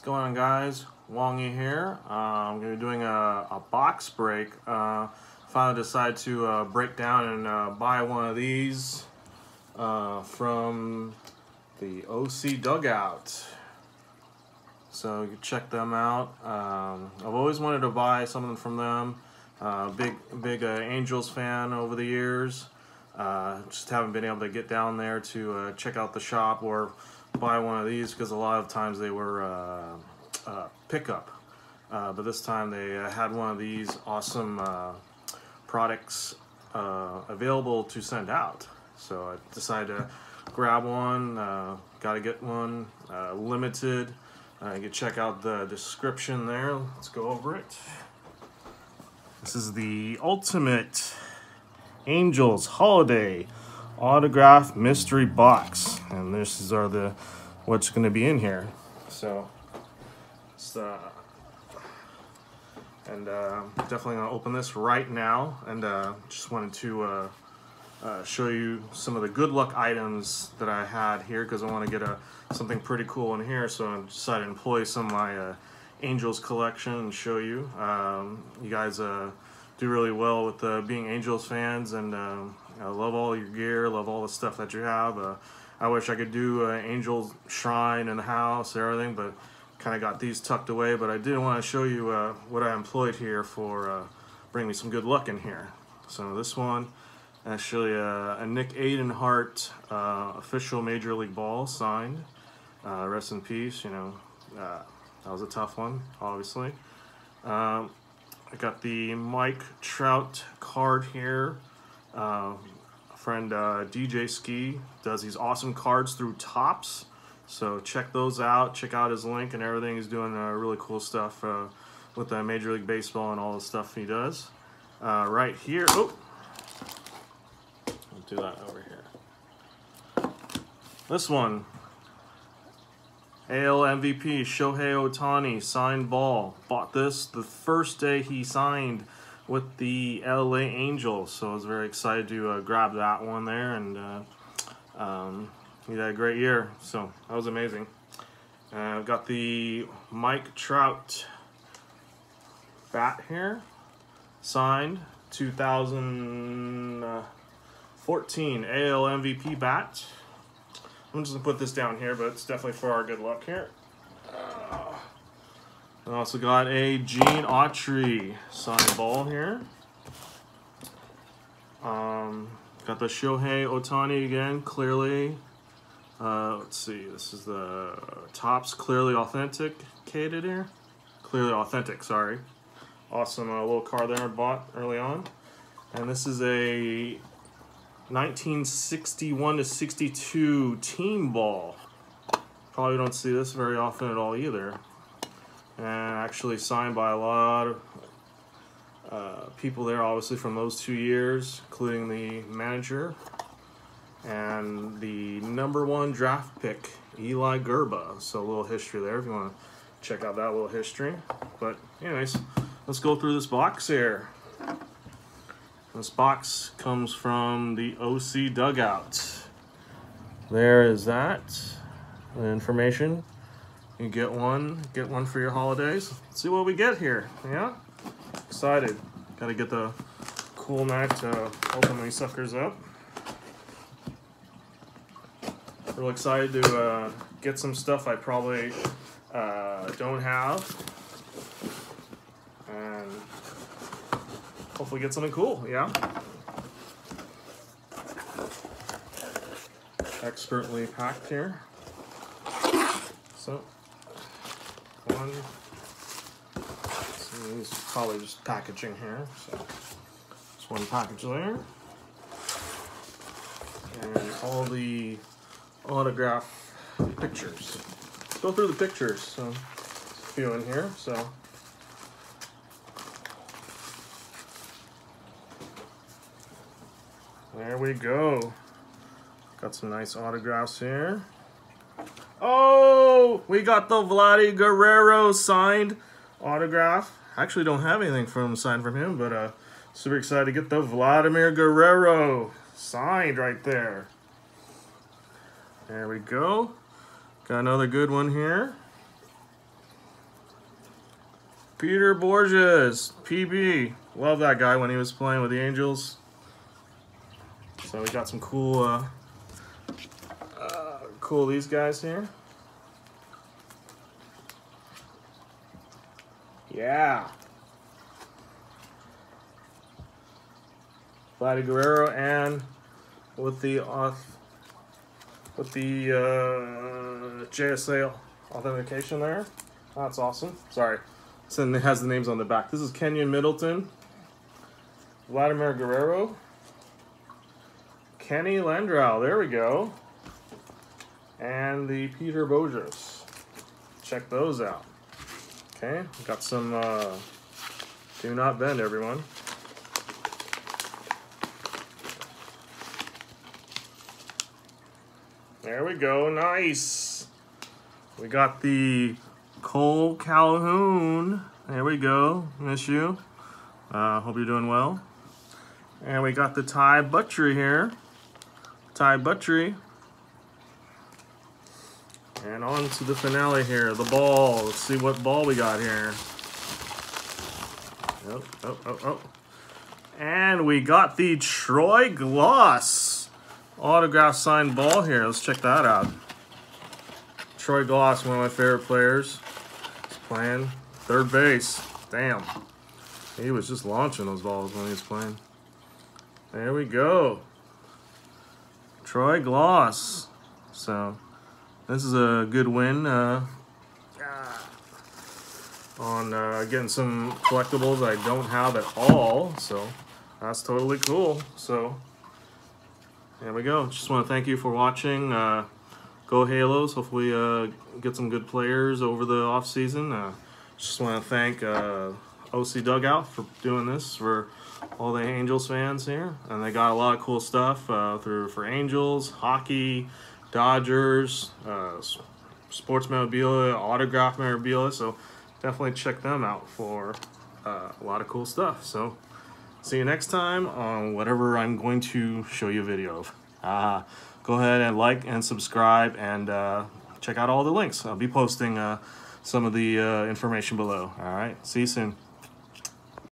What's going on guys? Wongie here. Uh, I'm going to be doing a, a box break. Uh, finally decided to uh, break down and uh, buy one of these uh, from the OC Dugout. So you check them out. Um, I've always wanted to buy something from them. Uh, big big Angels fan over the years. Just haven't been able to get down there to check out the shop or buy one of these because a lot of times they were uh, uh, pickup. Uh, but this time they uh, had one of these awesome uh, products available to send out. So I decided to grab one, got to get one, limited. You can check out the description there. Let's go over it. This is the ultimate Angels Holiday autograph mystery box, and this is are the what's going to be in here. So, it's uh, and uh, definitely gonna open this right now, and uh, just wanted to uh, uh, show you some of the good luck items that I had here because I want to get a something pretty cool in here. So I decided to employ some of my uh, Angels collection and show you. Um, you guys uh, do really well with uh, being Angels fans, and um, I love all your gear, love all the stuff that you have. Uh, I wish I could do uh, Angels shrine in the house, and everything, but kind of got these tucked away. But I did want to show you uh, what I employed here for uh, bring me some good luck in here. So this one, actually uh, a Nick Adenhart uh, official Major League Ball signed. Uh, rest in peace. You know, uh, that was a tough one, obviously. Um, I got the Mike Trout card here. Uh, a friend uh, DJ Ski does these awesome cards through Topps. So check those out. Check out his link and everything. He's doing uh, really cool stuff uh, with uh, Major League Baseball and all the stuff he does. Uh, right here. Oh, I'll do that over here. This one. AL MVP Shohei Ohtani signed ball. Bought this the first day he signed with the LA Angels, so I was very excited to uh, grab that one there, and uh, um, he had a great year, so that was amazing. Uh, I've got the Mike Trout bat here, signed 2014 AL MVP bat. I'm just gonna put this down here, but it's definitely for our good luck here. Also got a Gene Autry signed ball here. Um, got the Shohei Ohtani again, clearly. Uh, let's see, this is the Topps clearly authenticated here. Clearly authentic, sorry. Awesome uh, little card there I bought early on. And this is a 1961 to 62 team ball. Probably don't see this very often at all either. And actually signed by a lot of uh, people there, obviously from those two years, including the manager and the number one draft pick, Eli Grba. So a little history there if you want to check out that little history. But anyways, let's go through this box here. This box comes from the OC Dugout. There is that. The information. You get one, get one for your holidays. Let's see what we get here. Yeah? Excited. Gotta get the cool knife to open these suckers up. Real excited to uh, get some stuff I probably uh, don't have. And hopefully get something cool, yeah? Expertly packed here. So, one. So these probably just packaging here. So, just one package there. And all the autograph pictures. Let's go through the pictures. So, a few in here. So, There we go. Got some nice autographs here. Oh, we got the Vladdy Guerrero signed autograph. Actually, don't have anything from signed from him, but uh, super excited to get the Vladimir Guerrero signed right there. There we go. Got another good one here. Peter Bourjos, PB. Love that guy when he was playing with the Angels. So we got some cool, uh, uh, cool these guys here. Yeah. Vladdy Guerrero and with the auth with the uh, JSA authentication there. That's awesome. Sorry. So it has the names on the back. This is Keynan Middleton, Vladimir Guerrero, Kenny Landrau. There we go. And the Peter Bourjos. Check those out. Okay, got some uh, do not bend, everyone. There we go, nice. We got the Kole Calhoun. There we go, miss you. Uh, hope you're doing well. And we got the Ty Buttrey here. Ty Buttrey. And on to the finale here, the ball. Let's see what ball we got here. Oh, oh, oh, oh. And we got the Troy Glaus autograph signed ball here. Let's check that out. Troy Glaus, one of my favorite players. He's playing third base. Damn. He was just launching those balls when he was playing. There we go. Troy Glaus. So, this is a good win uh, on uh, getting some collectibles I don't have at all. So, that's totally cool. So, there we go. Just want to thank you for watching. Uh, go Halos. Hopefully uh, get some good players over the off season. Uh, just want to thank uh, OC Dugout for doing this for all the Angels fans here. And they got a lot of cool stuff uh, through for Angels, hockey, Dodgers, uh, sports memorabilia, autograph memorabilia. So definitely check them out for uh, a lot of cool stuff. So see you next time on whatever I'm going to show you a video of. Uh, go ahead and like and subscribe and uh, check out all the links. I'll be posting uh, some of the uh, information below. All right, see you soon.